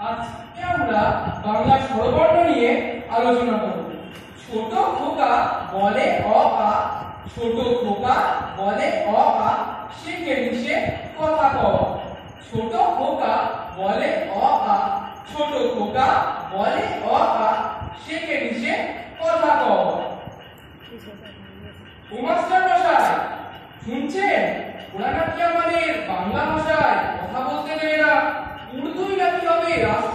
আজকে আমরা বাংলা স্বরবর্ণ নিয়ে আলোচনা করব। ছোট খোকা বলে অ, আ। ছোট খোকা বলে অ, আ। সে কেলিছে কথা কওয়া ছোট খোকা বলে অ আ। ছোট খোকা বলে অ আ। শেখে নিচে কথা কওয়া উমাস্টার মাস্টার মশাই, শুনছেন? ওরা নাকি আমাদের বাংলা ভাষায় কথা বলতে দেবে না? উর্দুই নাকি হবে? রাষ্ট্রভাষা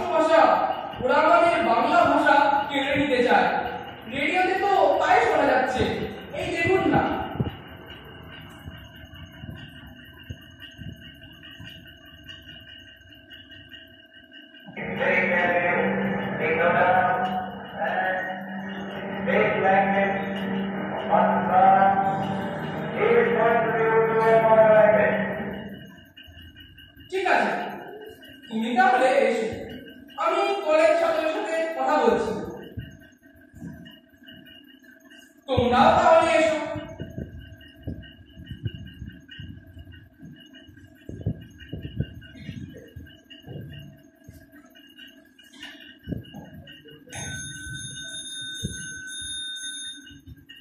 ঠিক আছে। তুমি তাহলে এসো। আমি কলেজ ছাত্রের কথা বলছি। তোমরাও তাহলে এসো।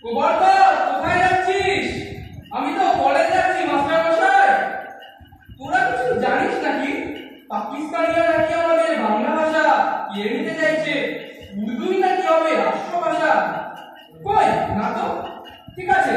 গোবর্ধন, কোথায় যাচ্ছিস? আমি তো কলেজ যাচ্ছি মাস্টার তোরা জানিস নাকি? পাকিস্তানিরা নাকি আমাদের বাংলা ভাষা কেড়ে নিতে চাইছে উর্দুই নাকি হবে রাষ্ট্রভাষা? কই, না তো? ঠিক আছে